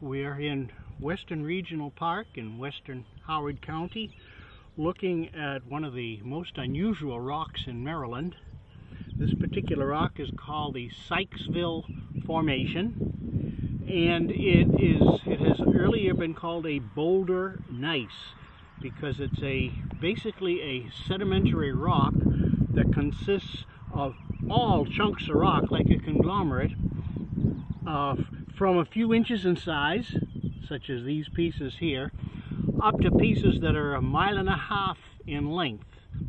we're in Western Regional Park in western Howard County looking at one of the most unusual rocks in Maryland. This particular rock is called the Sykesville Formation and it is it has earlier been called a boulder gneiss because it's a basically a sedimentary rock that consists of all chunks of rock like a conglomerate uh, from a few inches in size, such as these pieces here, up to pieces that are a mile and a half in length.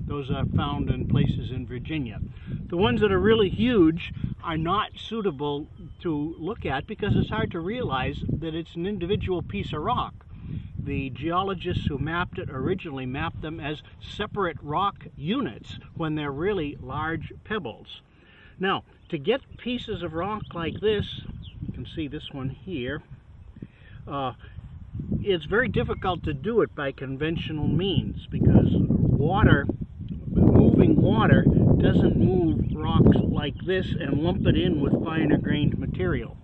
Those are found in places in Virginia. The ones that are really huge are not suitable to look at because it's hard to realize that it's an individual piece of rock. The geologists who mapped it originally mapped them as separate rock units when they're really large pebbles. Now, to get pieces of rock like this, can see this one here, uh, it's very difficult to do it by conventional means because water, moving water, doesn't move rocks like this and lump it in with finer grained material.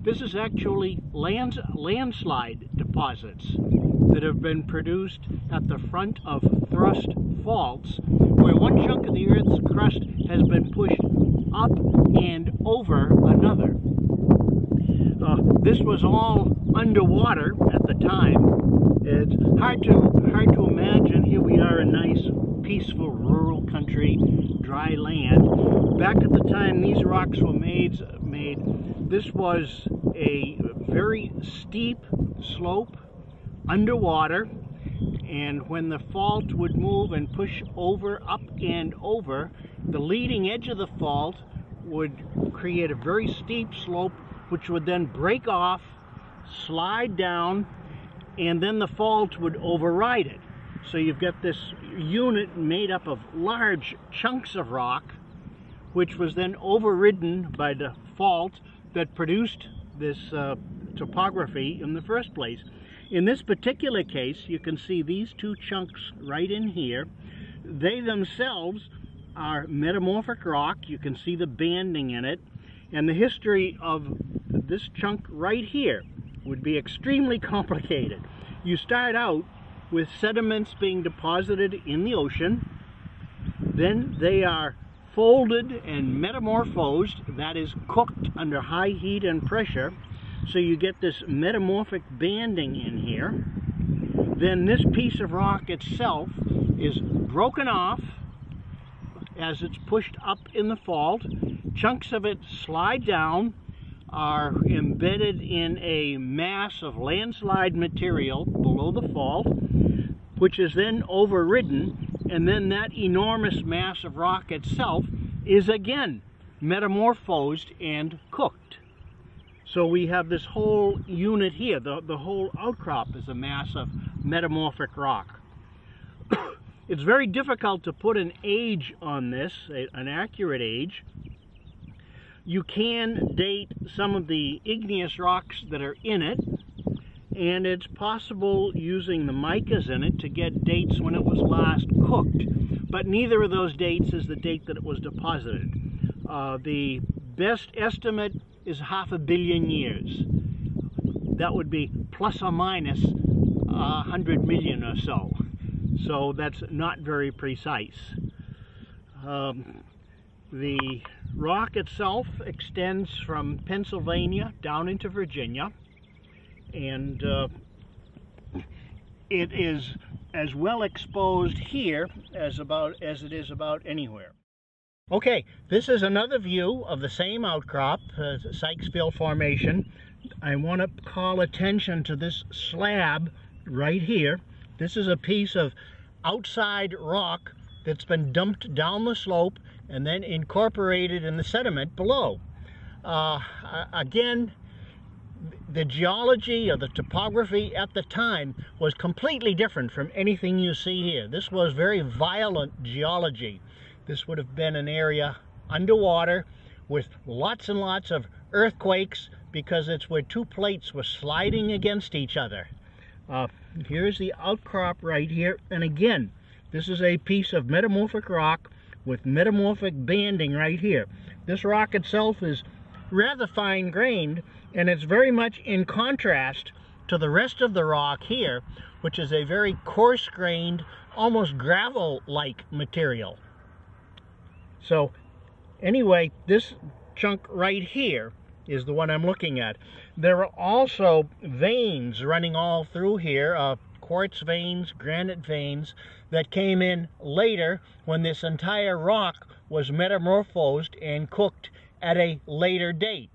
This is actually lands, landslide deposits that have been produced at the front of thrust faults where one chunk of the Earth's crust has been pushed up and over another. Uh, this was all underwater at the time. It's hard to hard to imagine. Here we are in nice, peaceful rural country, dry land. Back at the time these rocks were made, made this was a very steep slope underwater and when the fault would move and push over, up and over, the leading edge of the fault would create a very steep slope which would then break off, slide down, and then the fault would override it. So you've got this unit made up of large chunks of rock, which was then overridden by the fault that produced this uh, topography in the first place. In this particular case, you can see these two chunks right in here. They themselves are metamorphic rock. You can see the banding in it. And the history of this chunk right here would be extremely complicated. You start out with sediments being deposited in the ocean. Then they are folded and metamorphosed, that is cooked under high heat and pressure. So you get this metamorphic banding in here. Then this piece of rock itself is broken off as it's pushed up in the fault. Chunks of it slide down, are embedded in a mass of landslide material below the fault, which is then overridden, and then that enormous mass of rock itself is again metamorphosed and cooked. So we have this whole unit here, the, the whole outcrop is a mass of metamorphic rock. it's very difficult to put an age on this, an accurate age. You can date some of the igneous rocks that are in it, and it's possible using the micas in it to get dates when it was last cooked. But neither of those dates is the date that it was deposited. Uh, the best estimate is half a billion years. That would be plus or minus a hundred million or so. So that's not very precise. Um, the rock itself extends from Pennsylvania down into Virginia and uh, it is as well exposed here as about as it is about anywhere. Okay, this is another view of the same outcrop, uh, Sykesville Formation. I want to call attention to this slab right here. This is a piece of outside rock that's been dumped down the slope and then incorporated in the sediment below. Uh, again, the geology or the topography at the time was completely different from anything you see here. This was very violent geology. This would have been an area underwater with lots and lots of earthquakes because it's where two plates were sliding against each other. Uh, here's the outcrop right here. And again, this is a piece of metamorphic rock with metamorphic banding right here. This rock itself is rather fine grained, And it's very much in contrast to the rest of the rock here, which is a very coarse-grained, almost gravel-like material. So anyway, this chunk right here is the one I'm looking at. There are also veins running all through here, uh, quartz veins, granite veins, that came in later when this entire rock was metamorphosed and cooked at a later date.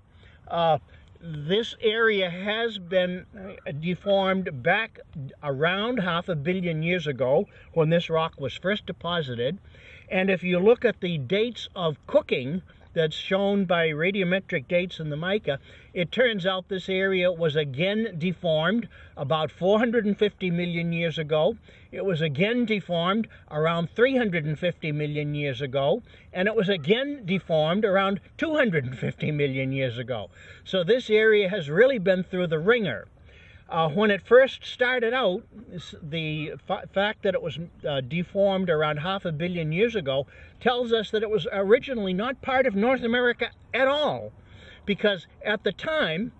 Uh, this area has been uh, deformed back around half a billion years ago when this rock was first deposited. And if you look at the dates of cooking, that's shown by radiometric dates in the mica, it turns out this area was again deformed about 450 million years ago. It was again deformed around 350 million years ago, and it was again deformed around 250 million years ago. So this area has really been through the wringer. Uh, when it first started out, the fact that it was uh, deformed around half a billion years ago tells us that it was originally not part of North America at all. Because at the time,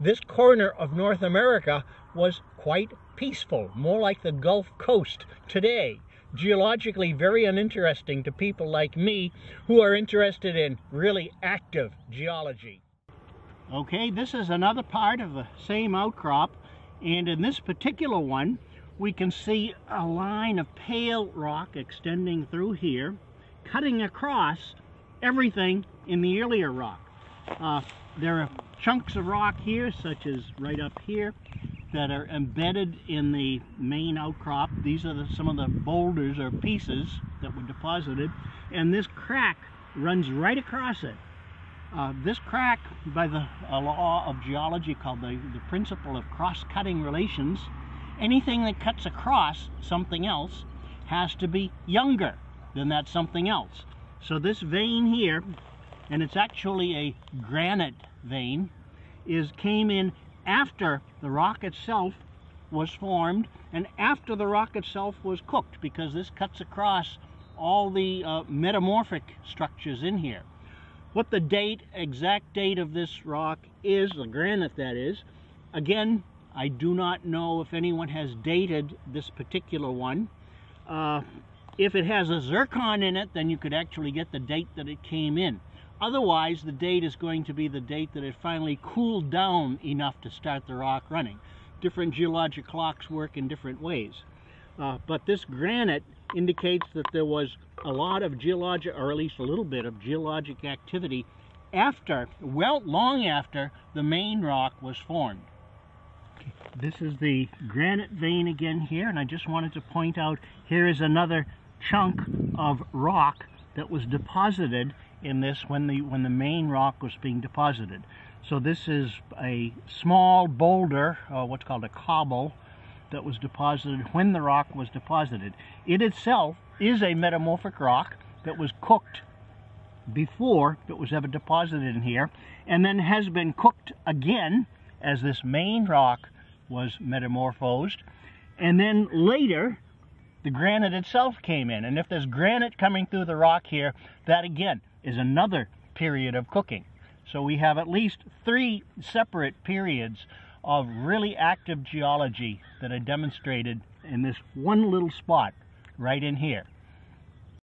this corner of North America was quite peaceful, more like the Gulf Coast today. Geologically very uninteresting to people like me who are interested in really active geology. Okay, this is another part of the same outcrop and in this particular one, we can see a line of pale rock extending through here, cutting across everything in the earlier rock. Uh, there are chunks of rock here, such as right up here, that are embedded in the main outcrop. These are the, some of the boulders or pieces that were deposited, and this crack runs right across it. Uh, this crack, by the law of geology called the, the principle of cross-cutting relations, anything that cuts across something else has to be younger than that something else. So this vein here, and it's actually a granite vein, is came in after the rock itself was formed and after the rock itself was cooked because this cuts across all the uh, metamorphic structures in here. What the date, exact date of this rock is, the granite that is, again, I do not know if anyone has dated this particular one. Uh, if it has a zircon in it, then you could actually get the date that it came in. Otherwise, the date is going to be the date that it finally cooled down enough to start the rock running. Different geologic clocks work in different ways. Uh, but this granite indicates that there was a lot of geologic, or at least a little bit of geologic activity after, well, long after the main rock was formed. This is the granite vein again here, and I just wanted to point out here is another chunk of rock that was deposited in this when the when the main rock was being deposited. So this is a small boulder, uh, what's called a cobble, that was deposited when the rock was deposited. It itself is a metamorphic rock that was cooked before it was ever deposited in here and then has been cooked again as this main rock was metamorphosed. And then later the granite itself came in. And if there's granite coming through the rock here that again is another period of cooking. So we have at least three separate periods of really active geology that are demonstrated in this one little spot right in here.